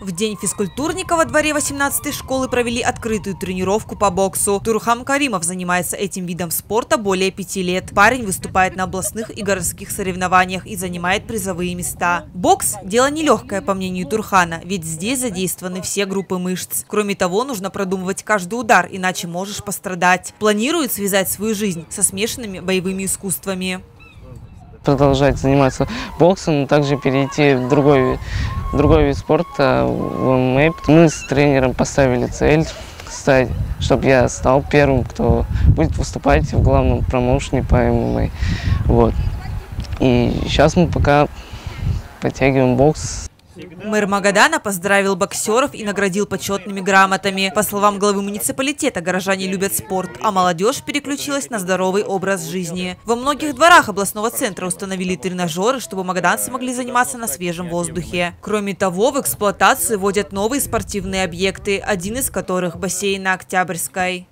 В день физкультурника во дворе 18-й школы провели открытую тренировку по боксу. Турхам Каримов занимается этим видом спорта более пяти лет. Парень выступает на областных и городских соревнованиях и занимает призовые места. Бокс – дело нелегкое, по мнению Турхана, ведь здесь задействованы все группы мышц. Кроме того, нужно продумывать каждый удар, иначе можешь пострадать. Планирует связать свою жизнь со смешанными боевыми искусствами продолжать заниматься боксом, но также перейти в другой, другой вид спорта, в ММА. Мы с тренером поставили цель стать, чтобы я стал первым, кто будет выступать в главном промоушене по ММА. Вот. И сейчас мы пока подтягиваем бокс Мэр Магадана поздравил боксеров и наградил почетными грамотами. По словам главы муниципалитета, горожане любят спорт, а молодежь переключилась на здоровый образ жизни. Во многих дворах областного центра установили тренажеры, чтобы магаданцы могли заниматься на свежем воздухе. Кроме того, в эксплуатацию вводят новые спортивные объекты, один из которых – бассейн на Октябрьской.